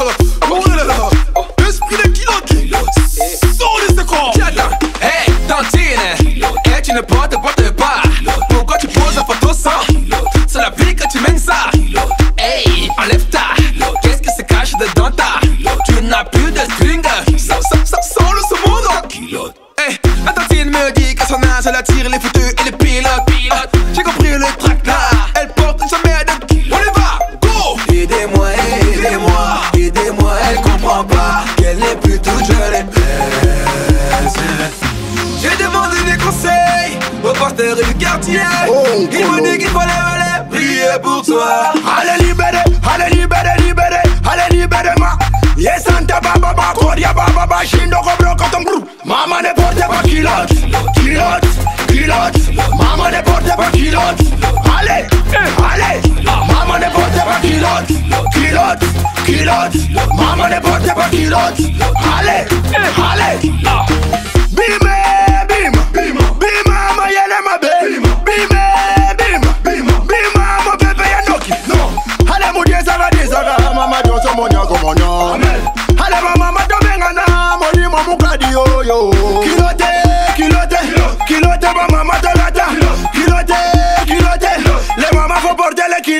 Hold up. Quartier. Oh, Ils m'ont oh. dit qu'il fallait aller prier pour toi. Allez libéré, allez libéré, libéré, allez libéré ma. Yes Santa baba ba baba ba shindo ko bro kotom. Mama ne porte pas kilote, kilote, kilote. Mama ne porte pas kilote. Allez, allez. Mama ne porte pas kilote, kilote, kilote. Mama ne porte pas kilote. Allez, allez.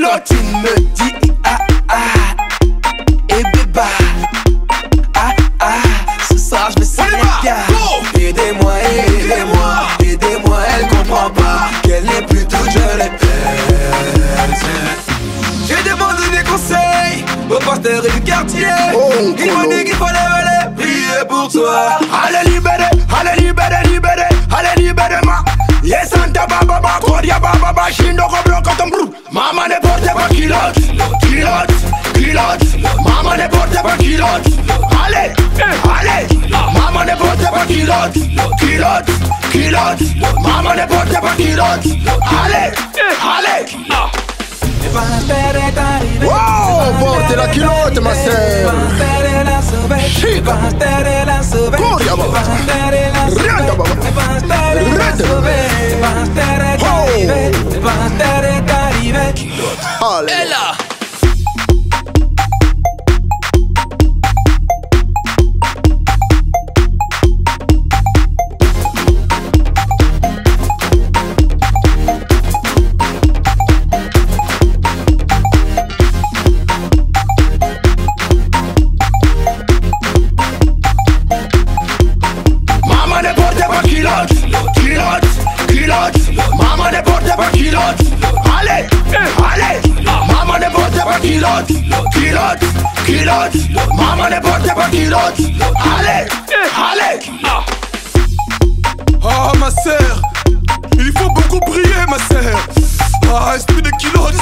Kilotes. Tu me dis ah ah et béba ah ah ce soir je me sens bien aidez-moi aidez-moi aidez-moi elle comprend pas qu'elle n'est plus toute jeune et belle j'ai demandé des conseils au pasteur du quartier Oh, il m'a colo. dit qu'il fallait aller prier pour toi Allez libéré, allez libéré, libéré, allez libéré ma. Yes Santa baba ba koria baba ba shindo ko bro kotom bro. Mama ne porte pas kilote, kilote, kilote. Mama ne porte pas kilote. Allez, allez. Mama ne porte pas kilote, kilote, kilote. Mama ne porte pas kilote. Allez, allez. Le pasteur est arrivé. Wow, porte la culotte, ma sœur. Chica. pasteur Ella. Ne porte pas kilote, kilote, kilote. Mama ne porte pas kilote. Allez, allez. Mama ne porte pas kilote, kilote, kilote. Mama ne porte pas kilote. Allez, allez. Ah ma sœur, il faut beaucoup prier ma sœur. Ah esprit de kilote,